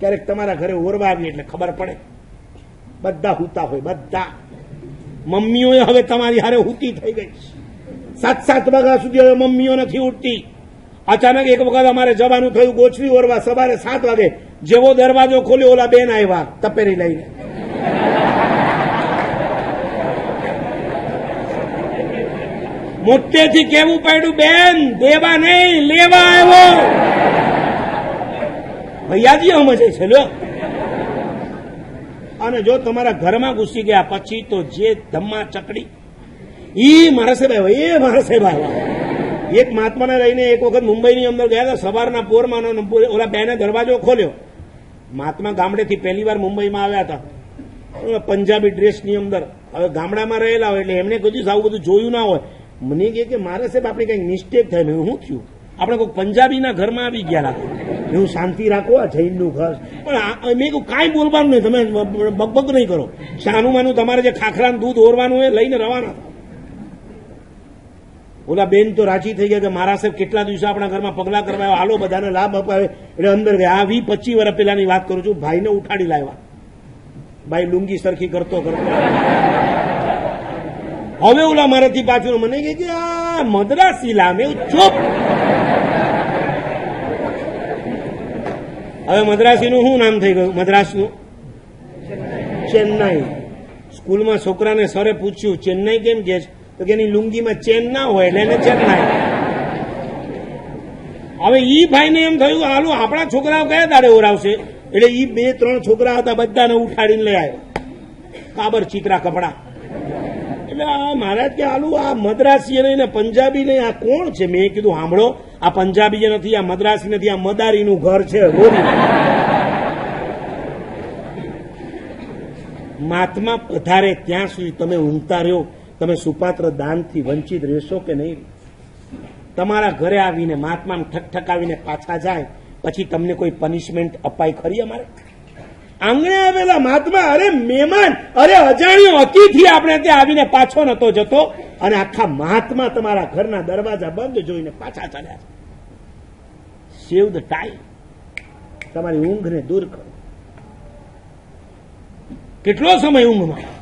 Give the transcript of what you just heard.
ક્યારેક તમારા ઘરે ઓરવા આવી એટલે ખબર પડે. બધા હુતા હોય, બધા. મમ્મીઓ હવે તમારી હારે હુતી થઈ ગઈ. સાત સાત વાગ્યા સુધી હવે મમ્મીઓ નથી ઉઠતી અચાનક એક વખત અમારે જવાનું થયું ગોછવી ઓરવા સવારે સાત વાગે. જેવો દરવાજો ખોલ્યો, ઓલા બેન આવ્યા, તપેરી લઈને. મોટેથી કેવું પડ્યું, બેન? દેવા નહીં, લેવા આવ્યો. ભૈયાજી સમજે છે લો અને જો તમારા ઘરમાં ઘૂસી ગયા પછી તો જે ધમ્મા ચકડી, ઈ મારા સાહેબ આવ્યા, એ મારા સાહેબ આવ્યા. એક મહાત્માને લઈને એક વખત મુંબઈની અંદર ગયા હતા, સવારના પોરમાં ઓલા બેને દરવાજો ખોલ્યો. મહાત્મા ગામડેથી પહેલી વાર મુંબઈમાં આવ્યા હતા. પંજાબી ડ્રેસની અંદર. હવે ગામડામાં રહેલા હોય એટલે એમને કદી આવું બધું જોયું ના હોય. મને કહે કે મારે સાહેબ, આપણે કંઈક મિસ્ટેક થાય. મેં શું થયું? આપણે કોઈ પંજાબીના ઘરમાં આવી ગયા લાગે હું શાંતિ રાખો, આ જૈનનું ઘર. પણ મેં કહ્યું કાંઈ બોલવાનું નહીં, તમે બગબગ નહીં કરો. શાનું માનું તમારે જે ખાખરાનું દૂધ ઓરવાનું એ લઈને રવાના. ઓલા બેન તો રાજી થઈ ગયા કે મારા સાહેબ કેટલા દિવસે આપણા ઘરમાં પગલા કરવા હાલો, બધાને લાભ અપાવે. એટલે અંદર ગયા. આ વી પચીસ વર્ષ પહેલાની વાત કરું છું. ભાઈને ઉઠાડી લાવ્યા. ભાઈ લુંગી સરખી કરતો કરતો. હવે ઓલા મારાથી પાછું મને કહે કે, આ ચૂપ. હવે મદ્રાસીનું શું નામ થઈ ગયું? મદ્રાસનું? ચેન્નાઈ. સ્કૂલમાં છોકરાને સરે પૂછ્યું, ચેન્નાઈ કેમ કે? તો કે એની લુંગીમાં ચેન ના હોય એટલે એને ચેન્નાઈ. હવે ઈ ભાઈને એમ થયું, હાલો, આપણા છોકરાઓ કયા દાડે ઓરાવશે? એટલે ઈ બે, ત્રણ છોકરા હતા, બધાને ઉઠાડીને લઈ આવ્યો. કાબર ચીકરા કપડા. એટલે આ મહારાજ કે આલુ આ મદ્રાસી નહીં પંજાબી નહીં, આ કોણ છે? મેં કીધું સાંભળો આ પંજાબી નથી, આ મદ્રાસી નથી, આ મદારીનું ઘર છે મહાત્મા, પધારે ત્યાં સુધી તમે ઊંઘતા રહ્યો, તમે સુપાત્ર દાનથી વંચિત રહેશો કે નહીં? તમારા ઘરે આવીને મહાત્માને ઠકઠકાવીને પાછા જાય, પછી તમને કોઈ પનિશમેન્ટ અપાય ખરી અમારે? આંગણે આવેલા મહાત્મા, અરે મહેમાન, અરે અજાણ્યો અતિથિ આપણે ત્યાં આવીને પાછો નતો જતો. અને આખા મહાત્મા તમારા ઘરના દરવાજા બંધ જોઈને પાછા ચાલ્યા સેવ ધ ટાઈમ તમારી ઊંઘને દૂર કરો. કેટલો સમય ઊંઘમાં?